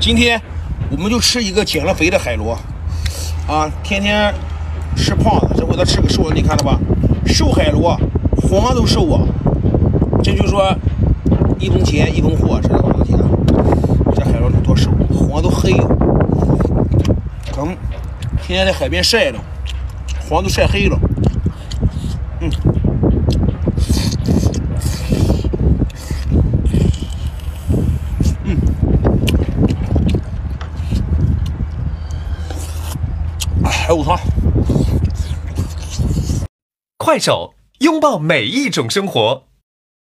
今天我们就吃一个减了肥的海螺，啊，天天吃胖子，这回他吃个瘦的，你看到吧？瘦海螺，黄都瘦啊！这就说一分钱一分货，知道吧？老铁，这海螺多瘦，黄都黑了。可能天天在海边晒着，黄都晒黑了。嗯。还有汤。快手，拥抱每一种生活。